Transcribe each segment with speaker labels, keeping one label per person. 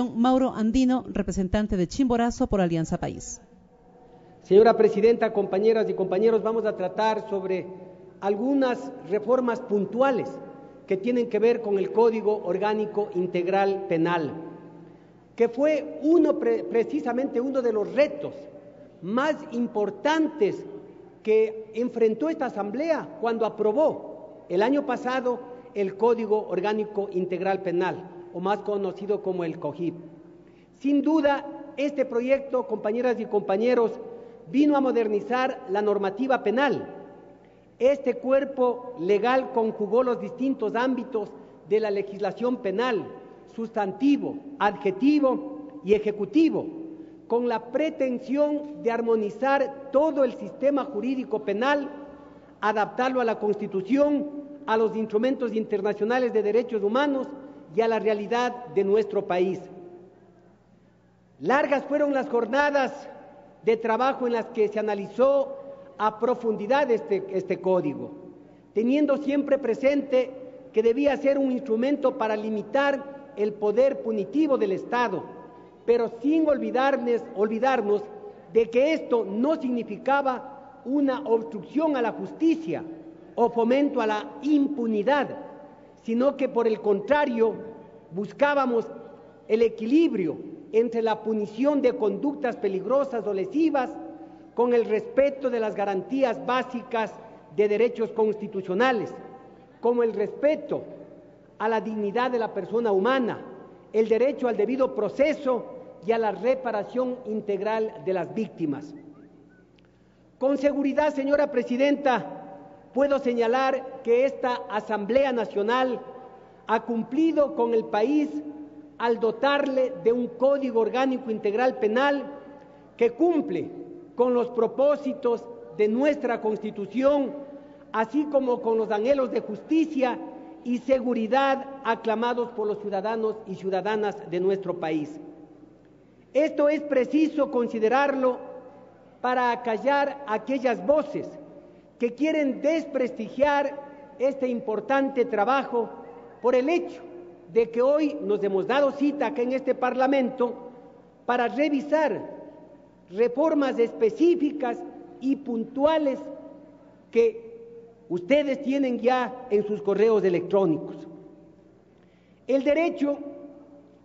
Speaker 1: Mauro Andino, representante de Chimborazo por Alianza País.
Speaker 2: Señora Presidenta, compañeras y compañeros, vamos a tratar sobre algunas reformas puntuales que tienen que ver con el Código Orgánico Integral Penal, que fue uno precisamente uno de los retos más importantes que enfrentó esta Asamblea cuando aprobó el año pasado el Código Orgánico Integral Penal o más conocido como el COGIP. Sin duda, este proyecto, compañeras y compañeros, vino a modernizar la normativa penal. Este cuerpo legal conjugó los distintos ámbitos de la legislación penal, sustantivo, adjetivo y ejecutivo, con la pretensión de armonizar todo el sistema jurídico penal, adaptarlo a la Constitución, a los instrumentos internacionales de derechos humanos y a la realidad de nuestro país. Largas fueron las jornadas de trabajo en las que se analizó a profundidad este, este código, teniendo siempre presente que debía ser un instrumento para limitar el poder punitivo del Estado, pero sin olvidarnos, olvidarnos de que esto no significaba una obstrucción a la justicia o fomento a la impunidad, sino que por el contrario buscábamos el equilibrio entre la punición de conductas peligrosas o lesivas con el respeto de las garantías básicas de derechos constitucionales, como el respeto a la dignidad de la persona humana, el derecho al debido proceso y a la reparación integral de las víctimas. Con seguridad, señora Presidenta, puedo señalar que esta Asamblea Nacional ha cumplido con el país al dotarle de un código orgánico integral penal que cumple con los propósitos de nuestra Constitución, así como con los anhelos de justicia y seguridad aclamados por los ciudadanos y ciudadanas de nuestro país. Esto es preciso considerarlo para acallar aquellas voces que quieren desprestigiar este importante trabajo por el hecho de que hoy nos hemos dado cita acá en este Parlamento para revisar reformas específicas y puntuales que ustedes tienen ya en sus correos electrónicos. El derecho,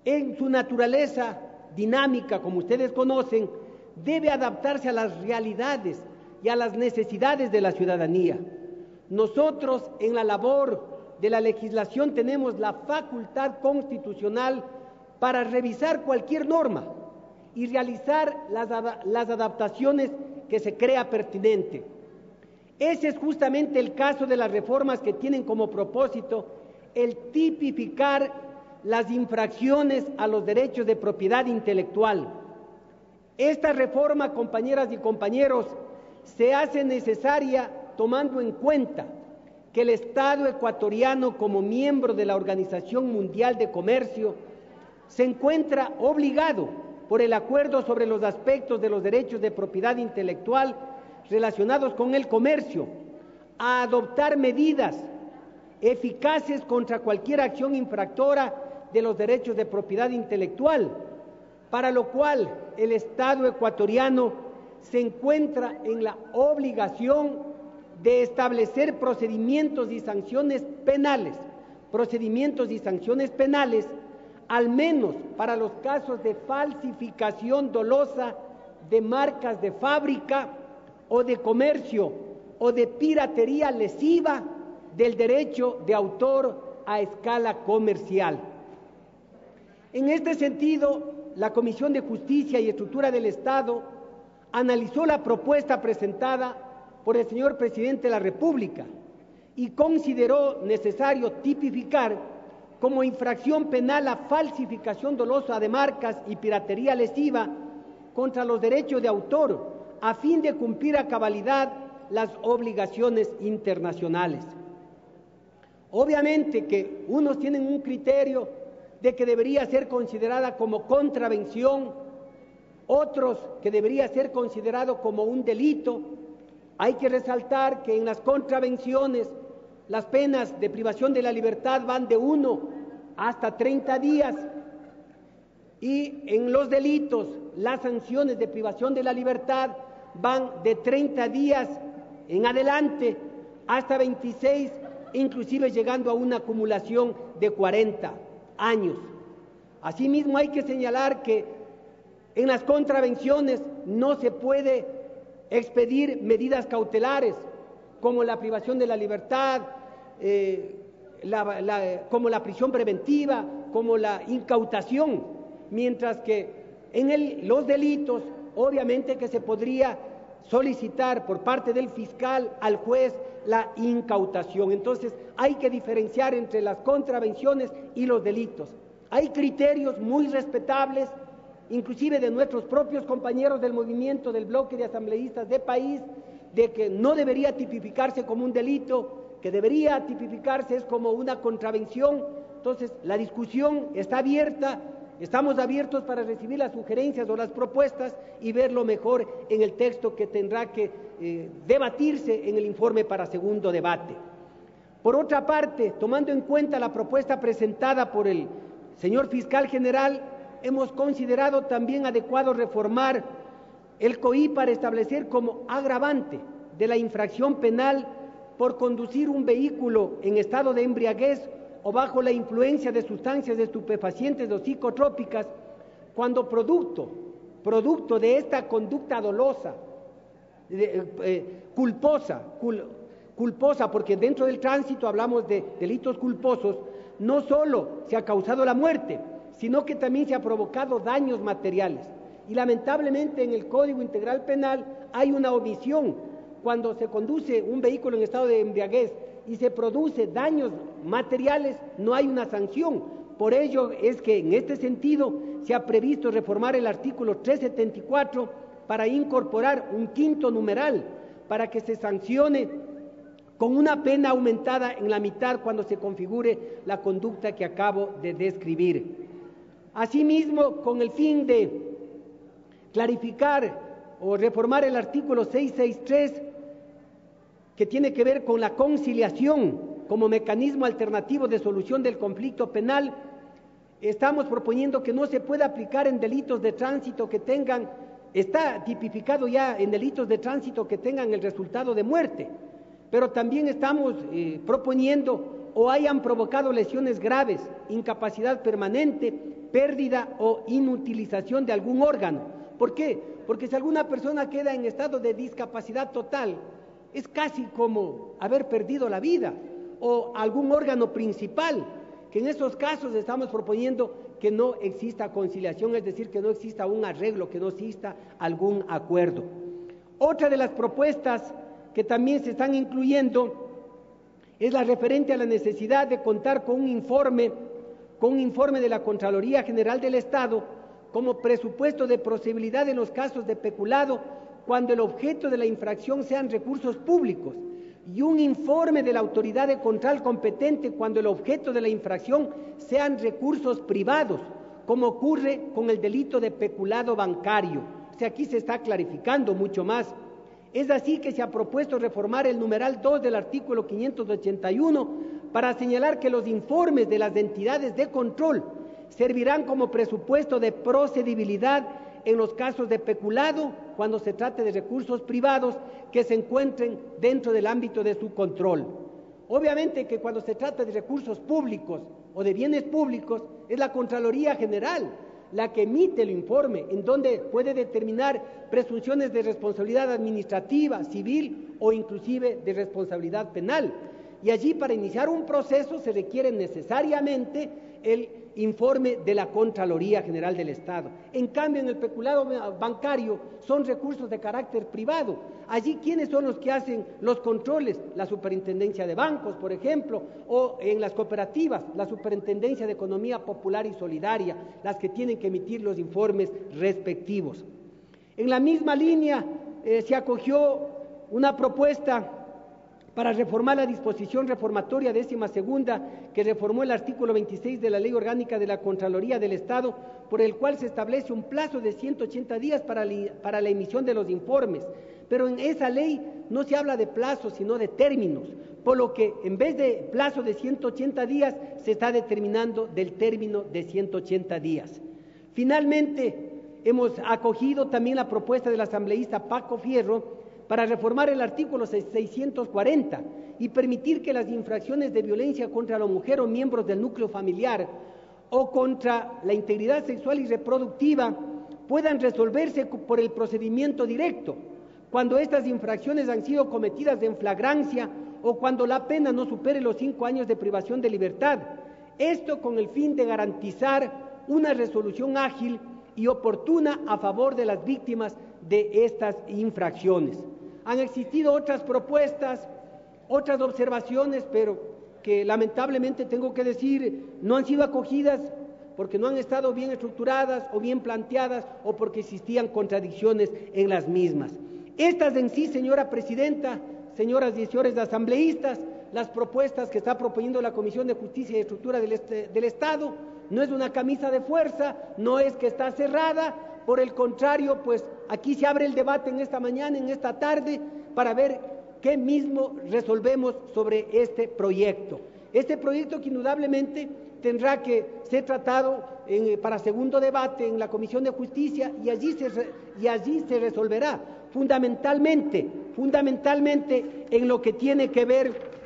Speaker 2: en su naturaleza dinámica, como ustedes conocen, debe adaptarse a las realidades y a las necesidades de la ciudadanía. Nosotros en la labor de la legislación tenemos la facultad constitucional para revisar cualquier norma y realizar las, adaptaciones que se crea pertinente. Ese es justamente el caso de las reformas que tienen como propósito el tipificar las infracciones a los derechos de propiedad intelectual. Esta reforma, compañeras y compañeros, se hace necesaria tomando en cuenta que el Estado ecuatoriano como miembro de la Organización Mundial de Comercio se encuentra obligado por el acuerdo sobre los aspectos de los derechos de propiedad intelectual relacionados con el comercio a adoptar medidas eficaces contra cualquier acción infractora de los derechos de propiedad intelectual, para lo cual el Estado ecuatoriano se encuentra en la obligación de establecer procedimientos y sanciones penales, procedimientos y sanciones penales, al menos para los casos de falsificación dolosa de marcas de fábrica o de comercio o de piratería lesiva del derecho de autor a escala comercial. En este sentido, la Comisión de Justicia y Estructura del Estado analizó la propuesta presentada por el señor presidente de la República y consideró necesario tipificar como infracción penal la falsificación dolosa de marcas y piratería lesiva contra los derechos de autor a fin de cumplir a cabalidad las obligaciones internacionales. Obviamente que unos tienen un criterio de que debería ser considerada como contravención otros que debería ser considerado como un delito. Hay que resaltar que en las contravenciones las penas de privación de la libertad van de uno hasta 30 días. Y en los delitos, las sanciones de privación de la libertad van de 30 días en adelante hasta 26, inclusive llegando a una acumulación de 40 años. Asimismo, hay que señalar que en las contravenciones no se puede expedir medidas cautelares como la privación de la libertad, eh, como la prisión preventiva, como la incautación, mientras que en los delitos, obviamente que se podría solicitar por parte del fiscal al juez la incautación. Entonces, hay que diferenciar entre las contravenciones y los delitos. Hay criterios muy respetables, inclusive de nuestros propios compañeros del movimiento del bloque de asambleístas de país, de que no debería tipificarse como un delito, que debería tipificarse es como una contravención. Entonces, la discusión está abierta, estamos abiertos para recibir las sugerencias o las propuestas y ver lo mejor en el texto que tendrá que eh, debatirse en el informe para segundo debate. Por otra parte, tomando en cuenta la propuesta presentada por el señor fiscal general, hemos considerado también adecuado reformar el COI para establecer como agravante de la infracción penal por conducir un vehículo en estado de embriaguez o bajo la influencia de sustancias estupefacientes o psicotrópicas, cuando producto, producto de esta conducta dolosa, eh, culposa, culposa, porque dentro del tránsito hablamos de delitos culposos, no solo se ha causado la muerte, sino que también se ha provocado daños materiales. Y lamentablemente en el Código Integral Penal hay una omisión cuando se conduce un vehículo en estado de embriaguez y se produce daños materiales, no hay una sanción. Por ello es que en este sentido se ha previsto reformar el artículo 374 para incorporar un quinto numeral para que se sancione con una pena aumentada en la mitad cuando se configure la conducta que acabo de describir. Asimismo, con el fin de clarificar o reformar el artículo 663 que tiene que ver con la conciliación como mecanismo alternativo de solución del conflicto penal, estamos proponiendo que no se pueda aplicar en delitos de tránsito que tengan, está tipificado ya en delitos de tránsito que tengan el resultado de muerte, pero también estamos eh, proponiendo o hayan provocado lesiones graves, incapacidad permanente, pérdida o inutilización de algún órgano. ¿Por qué? Porque si alguna persona queda en estado de discapacidad total, es casi como haber perdido la vida o algún órgano principal, que en esos casos estamos proponiendo que no exista conciliación, es decir, que no exista un arreglo, que no exista algún acuerdo. Otra de las propuestas que también se están incluyendo es la referente a la necesidad de contar con un informe, con informe de la Contraloría General del Estado como presupuesto de procedibilidad en los casos de peculado cuando el objeto de la infracción sean recursos públicos y un informe de la autoridad de control competente cuando el objeto de la infracción sean recursos privados, como ocurre con el delito de peculado bancario. O sea, aquí se está clarificando mucho más. Es así que se ha propuesto reformar el numeral 2 del artículo 581 para señalar que los informes de las entidades de control servirán como presupuesto de procedibilidad en los casos de peculado cuando se trate de recursos privados que se encuentren dentro del ámbito de su control. Obviamente que cuando se trata de recursos públicos o de bienes públicos es la Contraloría General la que emite el informe en donde puede determinar presunciones de responsabilidad administrativa, civil o inclusive de responsabilidad penal. Y allí para iniciar un proceso se requiere necesariamente el informe de la Contraloría General del Estado. En cambio, en el peculado bancario son recursos de carácter privado. Allí, ¿quiénes son los que hacen los controles? La Superintendencia de Bancos, por ejemplo, o en las cooperativas, la Superintendencia de Economía Popular y Solidaria, las que tienen que emitir los informes respectivos. En la misma línea eh, se acogió una propuesta para reformar la disposición reformatoria décima segunda que reformó el artículo 26 de la Ley Orgánica de la Contraloría del Estado, por el cual se establece un plazo de 180 días para, para la emisión de los informes. Pero en esa ley no se habla de plazos, sino de términos, por lo que en vez de plazo de 180 días se está determinando del término de 180 días. Finalmente, hemos acogido también la propuesta del asambleísta Paco Fierro para reformar el artículo 640 y permitir que las infracciones de violencia contra la mujer o miembros del núcleo familiar o contra la integridad sexual y reproductiva puedan resolverse por el procedimiento directo, cuando estas infracciones han sido cometidas en flagrancia o cuando la pena no supere los cinco años de privación de libertad. Esto con el fin de garantizar una resolución ágil y oportuna a favor de las víctimas de estas infracciones. Han existido otras propuestas, otras observaciones, pero que lamentablemente tengo que decir no han sido acogidas porque no han estado bien estructuradas o bien planteadas o porque existían contradicciones en las mismas. Estas en sí, señora presidenta, señoras y señores asambleístas, las propuestas que está proponiendo la Comisión de Justicia y Estructura del, este, Estado, no es una camisa de fuerza, no es que está cerrada, por el contrario, pues aquí se abre el debate en esta mañana, en esta tarde, para ver qué mismo resolvemos sobre este proyecto. Este proyecto que indudablemente tendrá que ser tratado para segundo debate en la Comisión de Justicia y allí se, y allí se resolverá fundamentalmente, fundamentalmente en lo que tiene que ver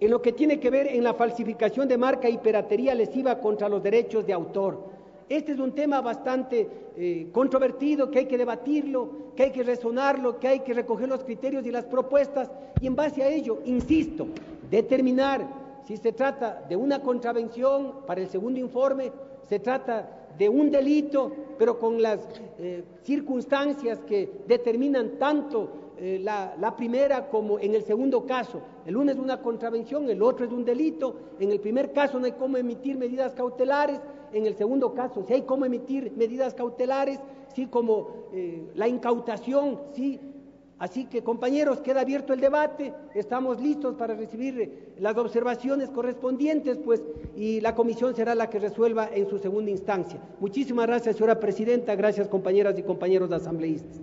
Speaker 2: en lo que tiene que ver en la falsificación de marca y piratería lesiva contra los derechos de autor. Este es un tema bastante eh, controvertido, que hay que debatirlo, que hay que resonarlo, que hay que recoger los criterios y las propuestas. Y en base a ello, insisto, determinar si se trata de una contravención para el segundo informe, se trata de un delito, pero con las eh, circunstancias que determinan tanto eh, la, primera como en el segundo caso. El uno es una contravención, el otro es un delito. En el primer caso no hay cómo emitir medidas cautelares, en el segundo caso, si hay cómo emitir medidas cautelares, sí como eh, la incautación, sí. Así que compañeros, queda abierto el debate, estamos listos para recibir eh, las observaciones correspondientes, pues, y la comisión será la que resuelva en su segunda instancia. Muchísimas gracias, señora presidenta, gracias compañeras y compañeros asambleístas.